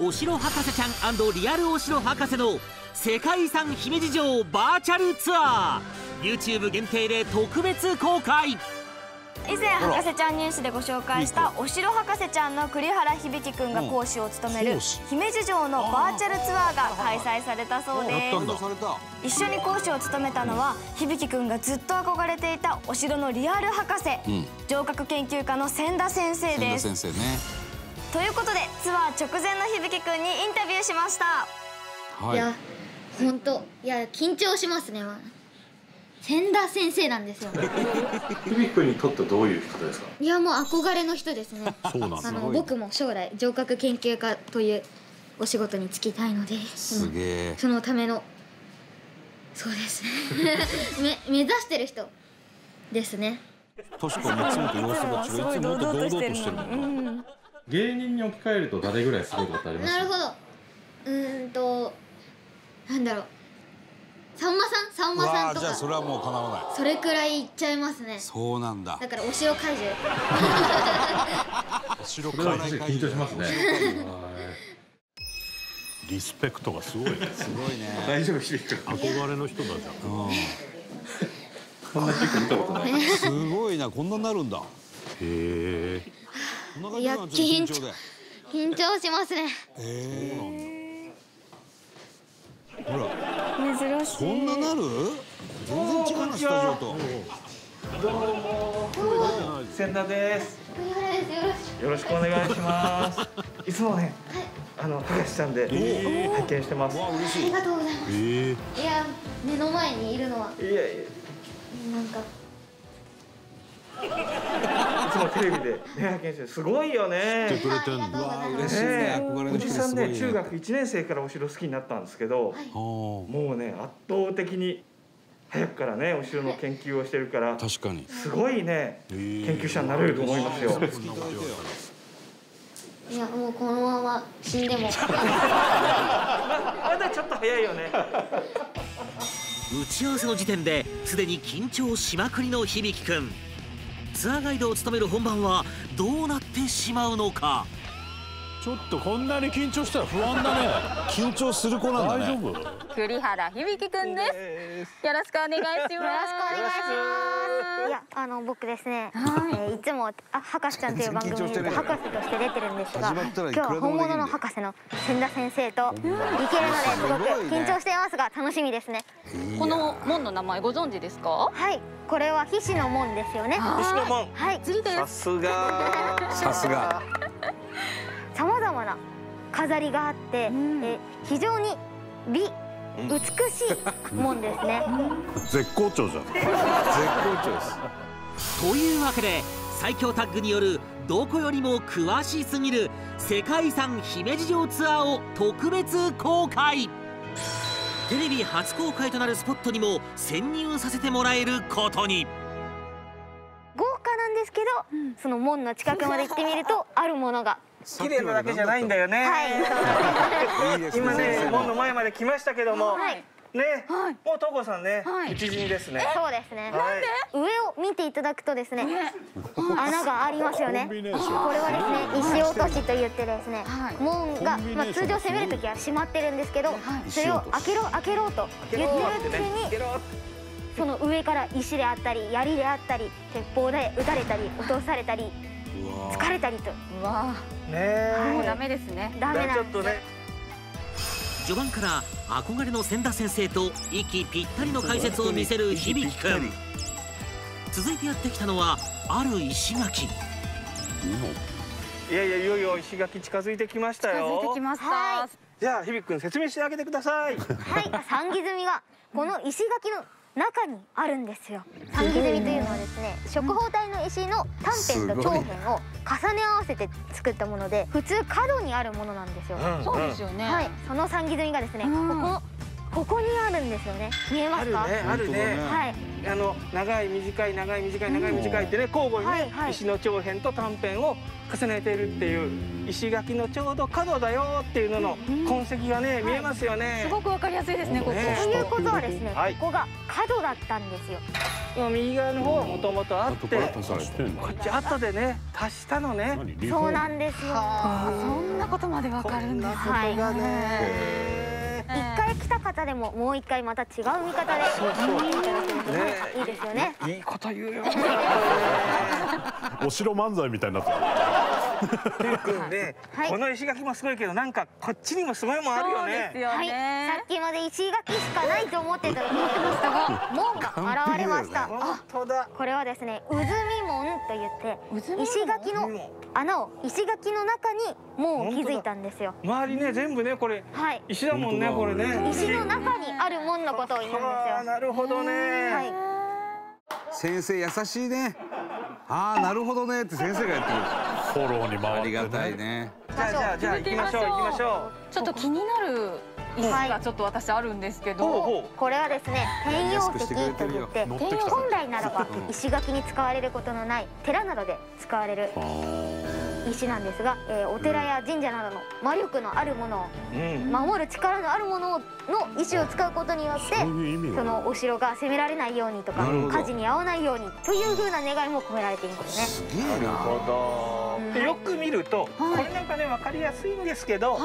お城博士ちゃんリアルお城博士の世界遺産姫路城バーチャルツアー。YouTube 限定で特別公開。以前博士ちゃんニュースでご紹介したお城博士ちゃんの栗原響くんが講師を務める姫路城のバーチャルツアーが開催されたそうです。一緒に講師を務めたのは響くんがずっと憧れていたお城のリアル博士、うん、城郭研究家の千田先生です、ね、ということでツアー直前の響くんにインタビューしました、はい、いや本当いや緊張しますね千田先生なんですよ。響くにとってどういう人ですか？いやもう憧れの人ですね。そうなんあの僕も将来城郭研究家というお仕事に就きたいので、すげえ。そのためのそうですね。め目指してる人ですね。確かにいつもと様子が違う。いつもと堂々としてるもんな。芸人に置き換えると誰ぐらいすごいことあります？なるほど。うんとなんだろう。さんまさん？さんまさんとか。じゃあそれはもうかなわない。それくらいいっちゃいますね。そうなんだ。だからお城怪獣お城怪獣緊張しますね。リスペクトがすごいね。すごいね。大丈夫憧れの人だじゃん、こんな低見たことない。すごいなこんなになるんだ。へえいや緊張緊張しますね。へえほら珍しいこんななる？全然違うなスタジオと。どうも千田です。よろしくお願いします。いつもね、あの高橋ちゃんで拝見してます。ありがとうございます、いや目の前にいるのは。いやいやなんかテレビでね拝見してすごいよね。してくれてんの。嬉しいね。おじさんね中学一年生からお城好きになったんですけど、もうね圧倒的に早くからねお城の研究をしてるから確かにすごいね研究者になれると思いますよ。いやもうこのまま死んでもまだちょっと早いよね。打ち合わせの時点ですでに緊張しまくりの響くん。ツアーガイドを務める本番はどうなってしまうのか？ちょっとこんなに緊張したら不安だね。緊張する子なんだね。大丈夫？栗原響くんです。よろしくお願いします。よろしくお願いしますいやあの僕ですね、はい。えー、いつもあ博士ちゃんという番組に博士として出てるんですが今日は本物の博士の千田先生と行けるのですごく緊張していますが楽しみですね。この門の名前ご存知ですか？はい。これは皮脂の門ですよね。皮脂の門。はい。さすが。さすが。さまざまな飾りがあって、うん、え非常に美美しい門ですね。絶好調じゃん。絶好調です。というわけで最強タッグによるどこよりも詳しすぎる世界遺産姫路城ツアーを特別公開。テレビ初公開となるスポットにも潜入させてもらえることに。豪華なんですけど、うん、その門の近くまで行ってみるとあるものが綺麗なだけじゃないんだよね。はい、今ね門の前まで来ましたけども。はいね、はい、もう東郷さんね、はい、討ち死にですね。そうですね。なんで？上を見ていただくとですね、穴がありますよね。これはですね、石落としと言ってですね、はい、門がまあ通常攻めるときは閉まってるんですけど、それを開けろ開けろと言ってるうちに。その上から石であったり槍であったり鉄砲で撃たれたり落とされたり疲れたりと。うわ。ねもうダメですね。ダメなんです。ね。序盤から憧れの千田先生と息ぴったりの解説を見せる響くん続いてやってきたのはある石垣。いやいやいよいよ石垣近づいてきましたよ。近づいてきました、はい、じゃあ響くん説明してあげてください。はい。三木積みはこの石垣の中にあるんですよ。三木積みというのはですね食宝体の石の短辺と長辺を重ね合わせて作ったもので普通角にあるものなんですよ、そうですよね。はい。その三木積みがですね、ここここにあるんですよね。見えますか？あるねあるね。はい。あの長い短い長い短い長い短いってね交互にね、石の長辺と短辺を重ねてるっていう石垣のちょうど角だよっていうのの痕跡がね、見えますよね。すごくわかりやすいですねここ、ということはですね、ここが角だったんですよ。右側の方はもともとあってこっち後でね足したのね。そうなんですよ。そんなことまでわかるんです。はい一回来た方でももう一回また違う見方で見ていただいいですよね。いいこと言うよ。お城漫才みたいになってる。君ね、この石垣もすごいけどなんかこっちにもすごいもんあるよね。はい、さっきまで石垣しかないと思ってたと思ってましたが門が現れました。これはですね、渦見門と言って石垣の穴を石垣の中に門を築いたんですよ。周りね全部ねこれ、はい、石だもんね。これね。石の中にある門のことを言うんですよなるほどね、はい、先生優しいね。ああなるほどねって先生がやってる。フォローに回って、ね、ありがたいね。じゃあじゃあじゃあ行きましょう行きましょう。ちょっと気になる石がちょっと私あるんですけど、はい、これはですね天陽石といって本来ならば石垣に使われることのない寺などで使われる石なんですが、えー、お寺や神社などの魔力のあるものを守る力のあるものの石を使うことによってそのお城が攻められないようにとか火事に遭わないようにというふうな願いも込められていますね。な。るほど、よく見ると、これなんかね分かりやすいんですけど、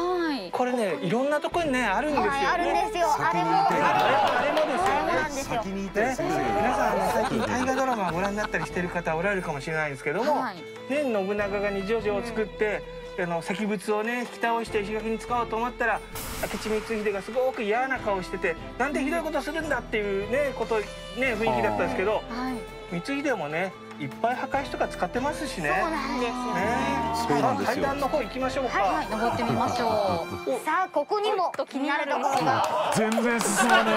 これねいろんなところにねあるんですよ、ね、あるんですよ。あれもあれもですよ。ね。皆さん最近大河ドラマをご覧になったりしてる方おられるかもしれないんですけども、ね信長が二条城を作って、あの石仏をね引き倒して石垣に使おうと思ったら明智光秀がすごく嫌な顔しててなんでひどいことするんだっていうねことね雰囲気だったんですけど、はい、光秀もねいっぱい墓石とか使ってますしね。そうなんですよね。そうなんですよ。階段の方行きましょうか。はい、登ってみましょう。さあここにも気になるところが。全然進まね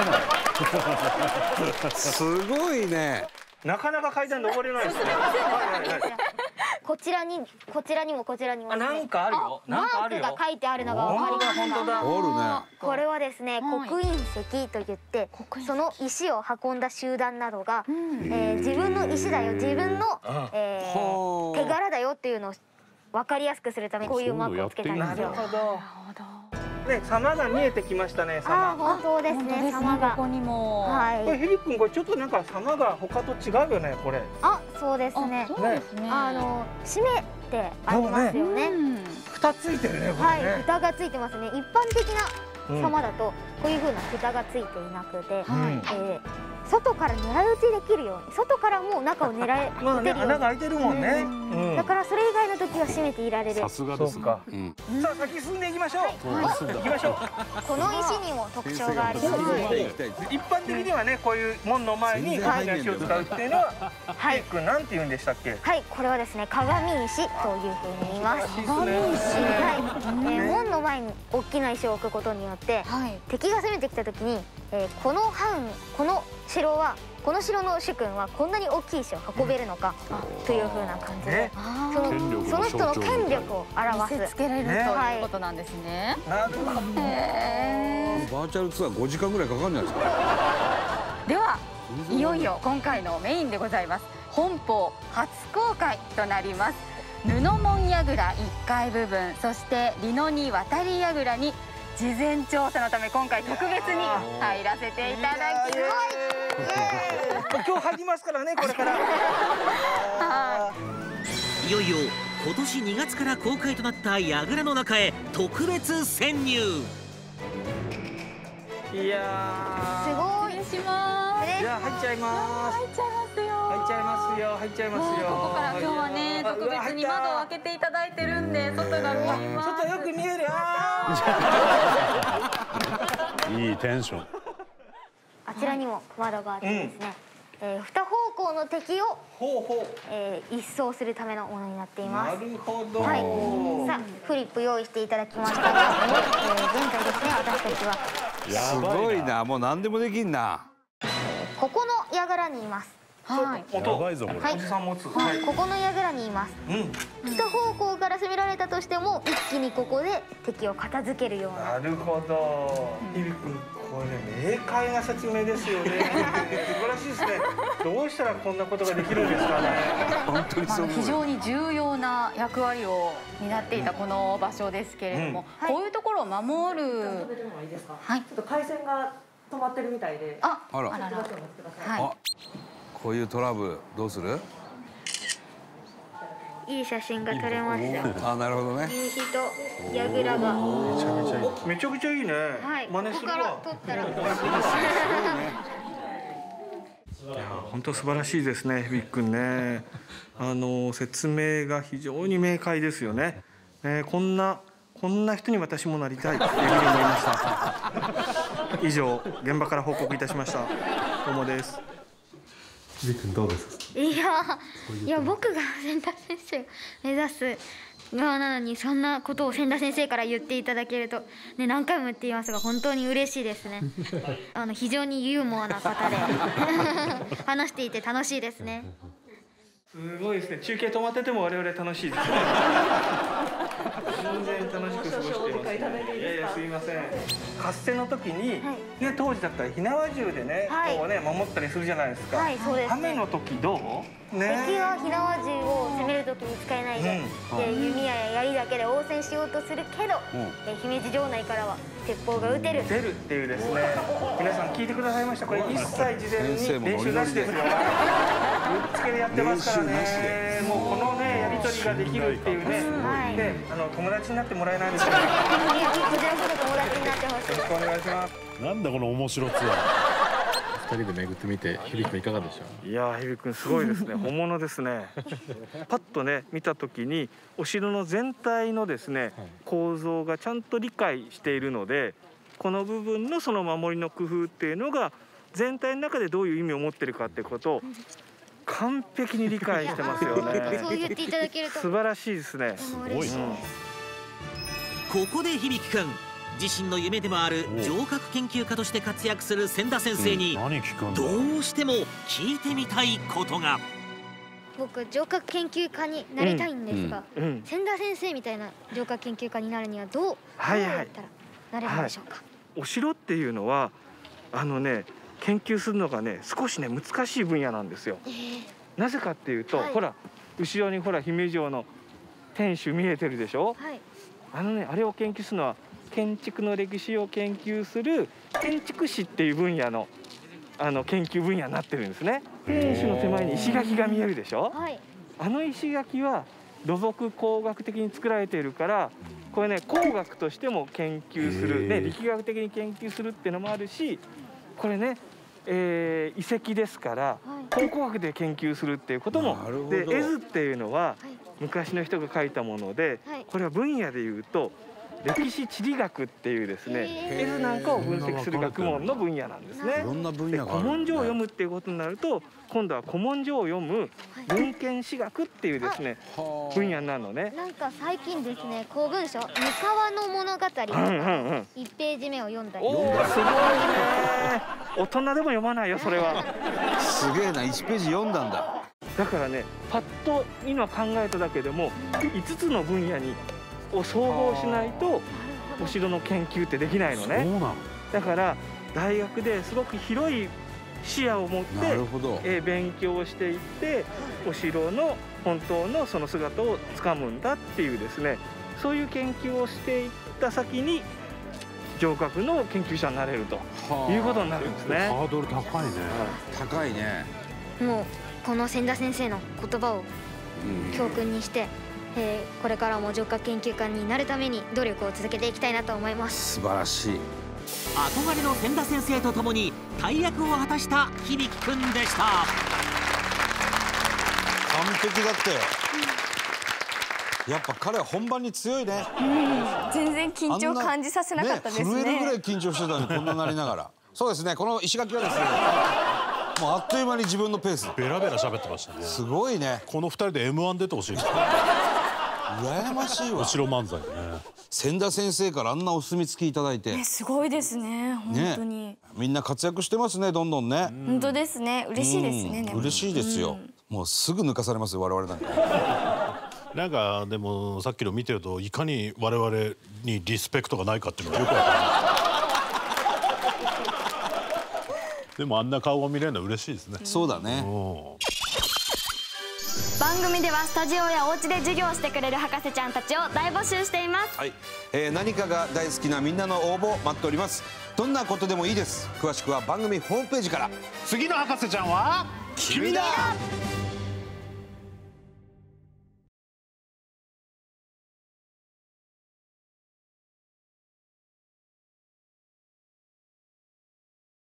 え すごいね。なかなか階段登れないですね。こちらにこちらにもこちらにも、ね、なんかあるよ。マークが書いてあるのがわかります。これはですね、刻印石と言って、その石を運んだ集団などが、えー、自分の石だよ、自分の、えー、手柄だよっていうのをわかりやすくするためこういうマークをつけたんですよ。なるほど。ね、様が見えてきましたね。様。本当ですね。様が。ここにも。はい。これヘリ君、これちょっとなんか様が他と違うよね、これ。あ、そうですね。そうですね。あの締めてありますよね。蓋ついてるね。はい、蓋がついてますね。一般的な様だとこういう風な蓋がついていなくて、え外から狙い撃ちできるように外からも中を狙い撃てるように。穴が開いてるもんね、だからそれ以外の時は閉めていられる。さすがですか、さあ先進んでいきましょう、行きましょう。この石にも特徴があります。一般的にはねこういう門の前に石を使うっていうのははい。くなんて言うんでしたっけ？はい。これはですね鏡石というふうに言います。鏡石。はい、え門の前に大きな石を置くことによって、敵が攻めてきた時に、えこの範囲この城はこの城の主君はこんなに大きい石を運べるのかというふうな感じで、そのその人の権力を表す見せつけられるということなんですね。なるほど。バーチャルツアー5時間ぐらいかかるんじゃないですか？ではいよいよ今回のメインでございます。本邦初公開となります。布門櫓1階部分そしてリノに渡り櫓に事前調査のため今回特別に入らせていただきます。今日入りますからねこれから。い。よいよ今年2月から公開となった櫓の中へ特別潜入。いやすごい。しますじゃあ入っちゃいます。入っちゃいますよ。入っちゃいますよ入っちゃいますよ。ここから今日はね特別に窓を開けていただいてるんで外が見えます いいテンション。あちらにも窓があってですね、うん、えー、二方向の敵をほうほう、えー、一掃するためのものになっています。なるほど、はい、さあフリップ用意していただきました。が、えー、現在ですね私たちは。すごいな。もう何でもできんな。ここの櫓にいますはい。やばいぞこれ。おじさん持つ。はい。ここの櫓にいます。うん。北方向から攻められたとしても一気にここで敵を片付けるような。なるほど。日々君これね明快な説明ですよね。素晴らしいですね。どうしたらこんなことができるんですかね。本当にそう。非常に重要な役割を担っていたこの場所ですけれども、うん、こういうところを守る。はい。ちょっと回線が止まってるみたいで。あ、あら。はい。こういうトラブルどうする？いい写真が撮れますよあなるほどね。夕日と櫓が。めちゃめちゃいいめちゃくちゃいいね。はい。真似するわ。ここから撮ったら。本当素晴らしいですねビッくんね。あの説明が非常に明快ですよね。ねこんなこんな人に私もなりたいというふうに思いました。以上現場から報告いたしました。どうもですじ君どうですか？いやいや僕が千田先生目指す側なのにそんなことを千田先生から言っていただけると、ね、何回も言っていますが本当に嬉しいですね。あの非常にユーモアな方で 話していて楽しいですね。すごいですね。中継止まってても我々楽しいですね。全然楽しく過ごしています、ね、いやいやすみません合戦の時に、はい、ね当時だったら火縄銃でね、はい、こうね守ったりするじゃないですか、はい、そうです雨の時どう？ね。敵は火縄銃を攻める時に使えないで、うん、で弓矢や槍だけで応戦しようとするけど、うん、姫路城内からは鉄砲が撃てる。撃てるっていうですね。皆さん聞いてくださいました。これ一切事前に練習なしですよぶっつけでやってますからね。もうこのねやり取りができるっていうね、はい、であの友達になってもらえないで。しょうかこちらこそ友達になってほしいよろしくお願いしますなんだこの面白ツアー。二人で巡ってみて響くんいかがでしょういや響くんすごいですね。本物ですね。パッとね見た時にお城の全体のですね、構造がちゃんと理解しているのでこの部分のその守りの工夫っていうのが全体の中でどういう意味を持ってるかってことを完璧に理解してますよね。そう言っていただけると。素晴らしいですね。すごい。な。ここで響くん自身の夢でもある城郭研究家として活躍する千田先生にどうしても聞いてみたいことが。僕城郭研究家になりたいんですが、うん。うん、千田先生みたいな城郭研究家になるにはどう、はいはい、どうやったらなれるんでしょうか、はい、お城っていうのはあのね研究するのがね少しね難しい分野なんですよ。えー、なぜかっていうと、はい、ほら後ろにほら姫路城の天守見えてるでしょ、はい、あのねあれを研究するのは建築の歴史を研究する建築史っていう分野のあの研究分野になってるんですね。天守の手前に石垣が見えるでしょ？はい、あの石垣は土木工学的に作られているからこれね工学としても研究する、ね、力学的に研究するっていうのもあるしこれね、えー、遺跡ですから考古学で研究するっていうこともで絵図っていうのは昔の人が描いたものでこれは分野でいうと歴史地理学っていうですね絵図なんかを分析する学問の分野なんですね。古文書を読むっていうことになると今度は古文書を読む文献史学っていうですね分野になるのね。なんか最近ですね公文書三河の物語一ページ目を読んだり。おおすごいね。大人でも読まないよそれは。すげえな1ページ読んだんだ。だからねパッと今考えただけでも5つの分野にを総合しないとお城の研究ってできないのね。だから大学ですごく広い視野を持ってえ勉強していってお城の本当のその姿をつかむんだっていうですね。そういう研究をしていった先に城郭の研究者になれるということになるんですね。ハードル高いね。高いね。もうこの千田先生の言葉を教訓にして、えー、これからも城郭研究家になるために努力を続けていきたいなと思います。素晴らしい。憧れの千田先生とともに大役を果たした響くんでした。完璧だって。やっぱ彼は本番に強いね、うん、全然緊張感じさせなかったですね、ね、震えるぐらい緊張してたのにこんななりながら。そうですねこの石垣はですねもうあっという間に自分のペース。ベラベラ喋ってましたね。すごいね。この二人で M1 出てほしい 羨ましいわ。後ろ漫才ね。千田先生からあんなお墨付きいただいて、すごいですね本当に、ね、みんな活躍してますねどんどんね。本当ですね。嬉しいですね、嬉しいですよ、もうすぐ抜かされますよ我々なんか。なんかでもさっきの見てるといかに我々にリスペクトがないかっていうのがよくわかるでもあんな顔が見れるのは嬉しいですね。そうだね番組ではスタジオやお家で授業をしてくれる博士ちゃんたちを大募集しています、はい。えー、何かが大好きなみんなの応募待っております。どんなことでもいいです。詳しくは番組ホームページから。次の博士ちゃんは君だ